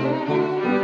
Música